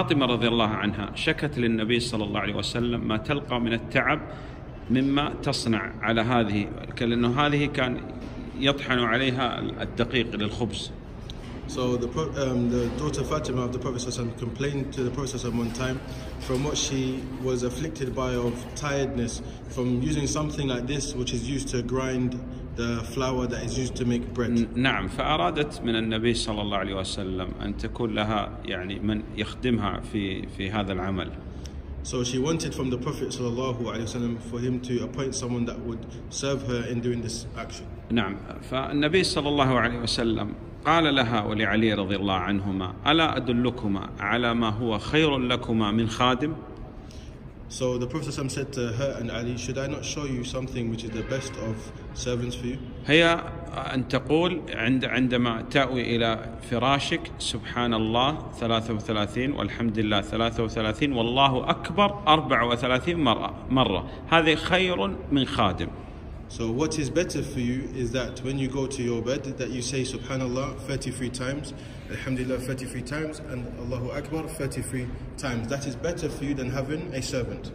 فاطمة رضي الله عنها شكت للنبي صلى الله عليه وسلم ما تلقى من التعب مما تصنع على هذه لأنه هذه كان يطحن عليها الدقيق للخبز So the, um, the daughter Fatima of the Prophet ﷺ complained to the Prophet ﷺ one time from what she was afflicted by of tiredness from using something like this which is used to grind the flour that is used to make bread. نعم فأرادت من النبي صلى الله عليه وسلم أن تكون لها يعني من يخدمها في في هذا العمل So she wanted from the Prophet ﷺ for him to appoint someone that would serve her in doing this action. نعم فالنبي صلى الله عليه وسلم قال لها ولعلي رضي الله عنهما ألا أدلكما على ما هو خير لكما من خادم So the Prophet said to her and Ali, Should I not show you something which is the best of servants for you? هي أن تقول عند عندما تأوي إلى فراشك سبحان الله 33 والحمد لله 33 والله أكبر 34 مرة مرة هذه خير من خادم So what is better for you is that when you go to your bed that you say Subhanallah 33 times, Alhamdulillah 33 times and Allahu Akbar 33 times. That is better for you than having a servant.